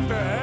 wonder.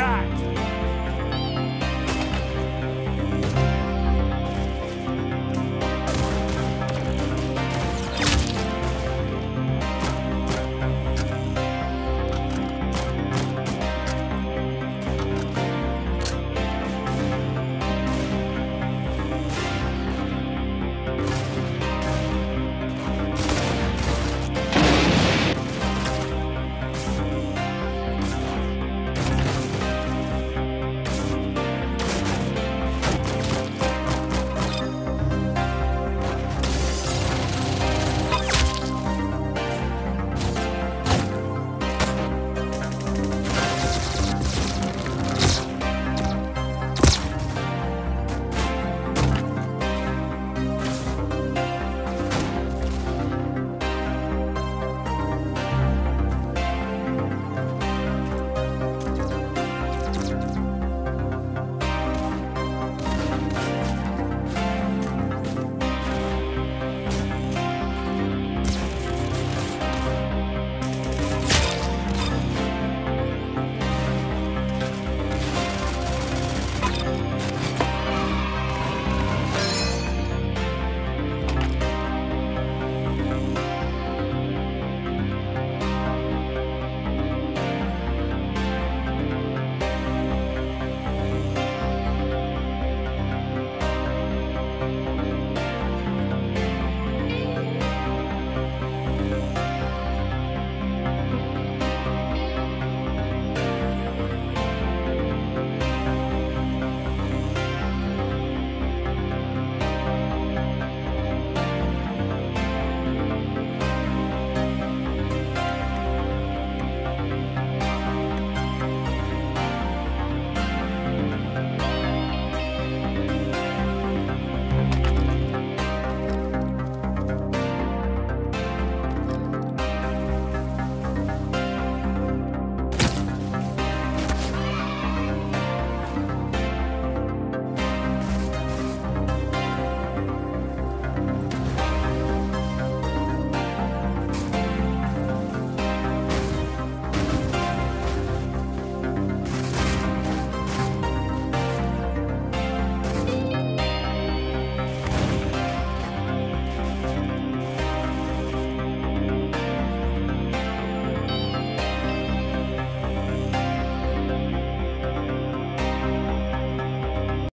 that.